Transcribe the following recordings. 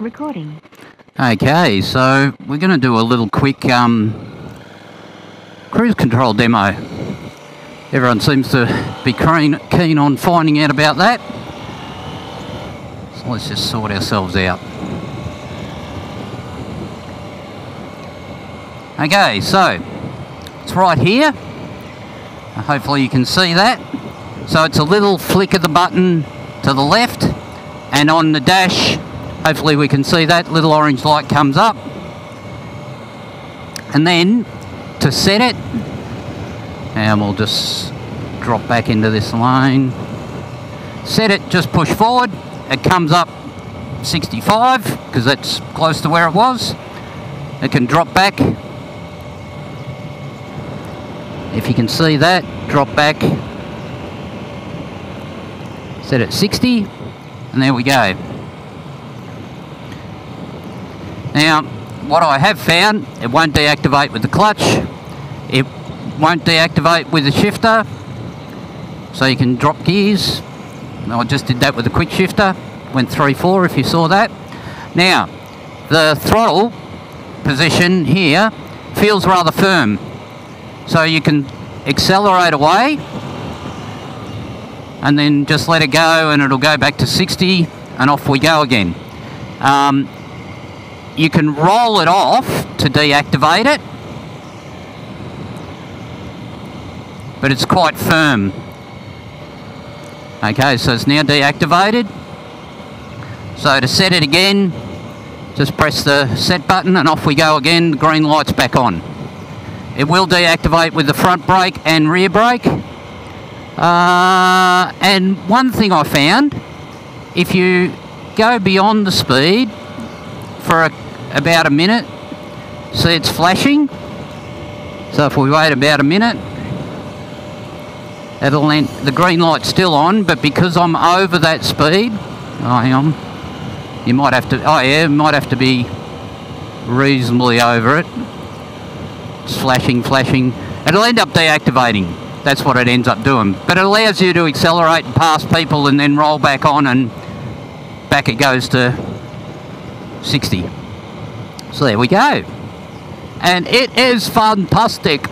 Recording. Okay, so we're going to do a little quick um, cruise control demo. Everyone seems to be keen, keen on finding out about that. So let's just sort ourselves out. Okay, so it's right here. Hopefully you can see that. So it's a little flick of the button to the left and on the dash hopefully we can see that little orange light comes up. And then to set it and we'll just drop back into this lane set it just push forward. It comes up 65 because that's close to where it was. It can drop back. If you can see that drop back. Set at 60 and there we go now what I have found it won't deactivate with the clutch. It won't deactivate with the shifter. So you can drop gears. I just did that with the quick shifter. Went 3-4 if you saw that. Now the throttle position here feels rather firm. So you can accelerate away and then just let it go and it'll go back to 60 and off we go again. Um, you can roll it off to deactivate it but it's quite firm. Okay, so it's now deactivated. So to set it again, just press the set button and off we go again, the green light's back on. It will deactivate with the front brake and rear brake. Uh, and one thing I found, if you go beyond the speed for a, about a minute, see it's flashing. So if we wait about a minute, it'll end, the green light's still on, but because I'm over that speed, oh, I am. you might have to, oh yeah, might have to be reasonably over it. It's flashing, flashing. It'll end up deactivating. That's what it ends up doing. But it allows you to accelerate and pass people and then roll back on and back it goes to 60. So there we go. And it is fantastic.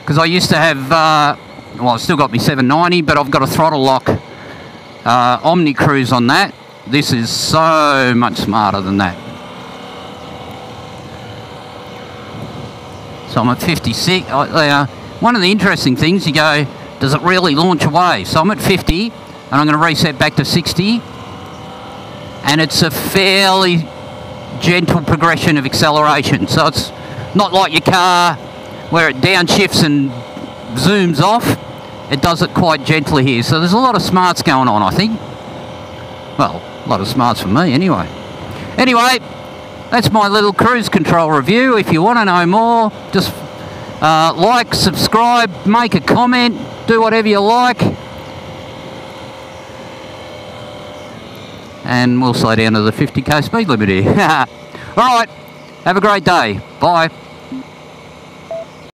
Because I used to have, uh, well, I've still got my 790, but I've got a throttle lock uh, Omni Cruise on that. This is so much smarter than that. So I'm at 56. Uh, one of the interesting things, you go, does it really launch away? So I'm at 50, and I'm going to reset back to 60. And it's a fairly gentle progression of acceleration. So it's not like your car where it downshifts and zooms off. It does it quite gently here. So there's a lot of smarts going on, I think. Well, a lot of smarts for me anyway. Anyway, that's my little cruise control review. If you want to know more, just uh, like, subscribe, make a comment, do whatever you like. And we'll slow down to the 50k speed limit here. Alright, have a great day. Bye.